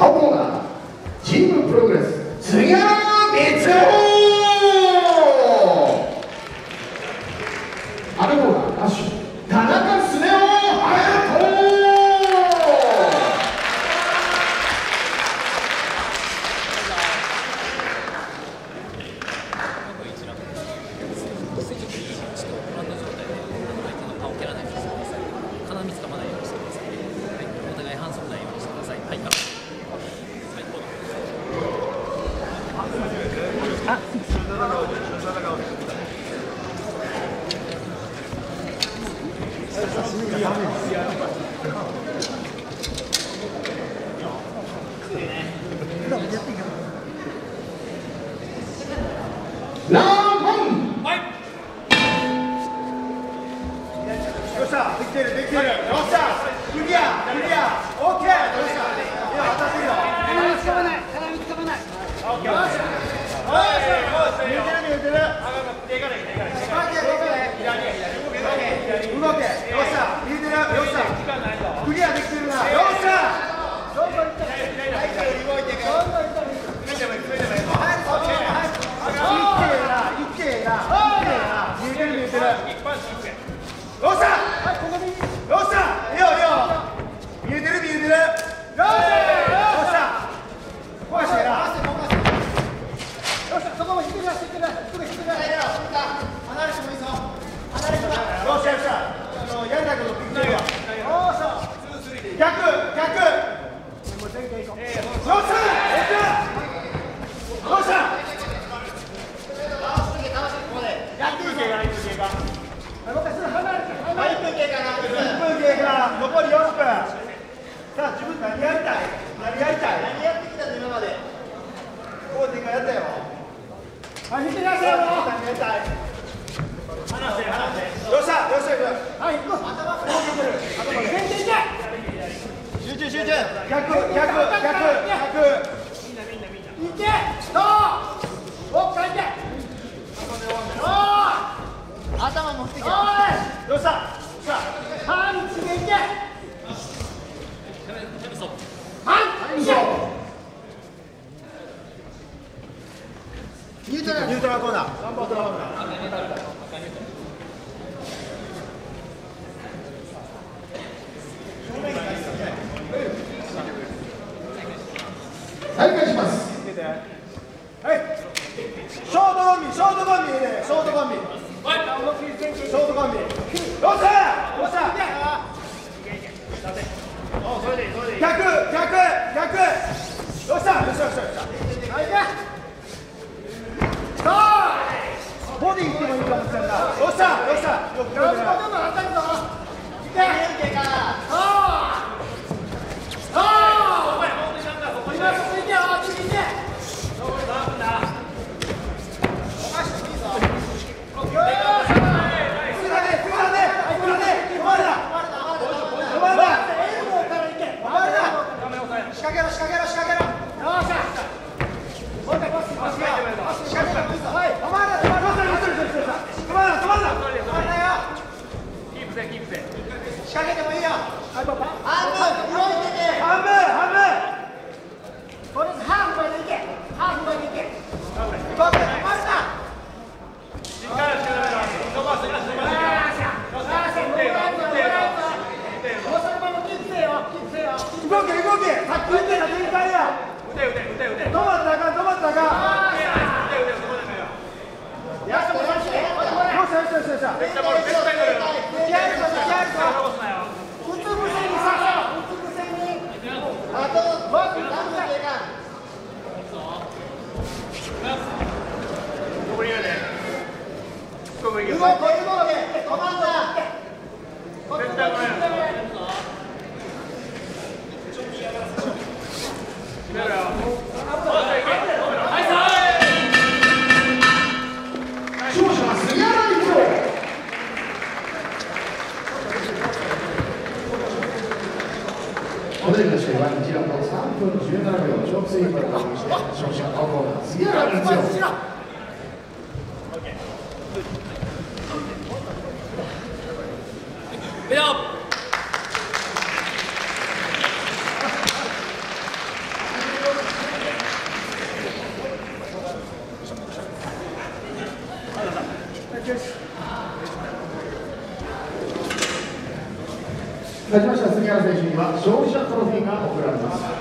青コーナーチームプログレス杉原光雄赤コーナーダッシュ田中スネ夫隼人鼻水かまださい。はい、お互い反則ないようにしてください。はい、ラーモンよっしゃできてるできてオッケーどうしたいや当たってるよ鼻つかまない鼻つかまないオッケーよしよし見えてる見えてる動けよっしゃ見えてるよっしゃクリアできてるなよっしゃどんどんいって動いていくどんどんいってはいオッケーはいいってえな、いってえな、いってえな、見えてる見えてる。よっしゃ、はい、ここでいい。よっしゃ、いいよいいよ。見えてよっしゃ、よっしゃ。壊してな。よっしゃそこも引き出してくれすぐ引き出して離れてもいいぞ。離れても。よっしゃよっしゃ。あのやんないことびっくりよ。よっしゃ。逆逆。もう前傾行こう。よっしゃ、よっしゃ。よっしゃ。やっていけやっていけが。私の離れて離れて1分経過1分経過残り4分さあ自分何やりたい何やりたい何やってきたの今までこうでかやったよは。い引き出せよ何やりたい離せ離せよっしゃよっしゃよっしゃはい頭頭集中。集中。逆ラコーナー3番トラコーナー再開します。はい。ショートコンビショートコンビショートコンビショートコンビよっしゃよっしゃ100 100 100なよっしゃよっしゃよっしゃよしもどんどん当たるぞいけそうそう今そこ行けよ次行けすぐだねすぐだねすぐだね止まるな止まるなエルボーから行け止まるな仕掛けろ仕掛けろ仕掛けろよっしゃもう一回パスパスパス仕掛けろはい止まるな止まるな止まるな止まるな止まるな止まるなよ仕掛けてもいいよはいパパ半分動いてて半分半分とりあえずハーフまで行けハーフまで行け行こう止まるな動け動けさっき言ってた展開や止まったか止まったらあかんよしよしよしよし気合い入れろ気合い入れろうつ伏せにさせうつ伏せにあとわ何分経過動け動け止まんな勝分17秒まし勝者高校杉原代勝ちました杉原選手には勝利者トロフィーが贈られます。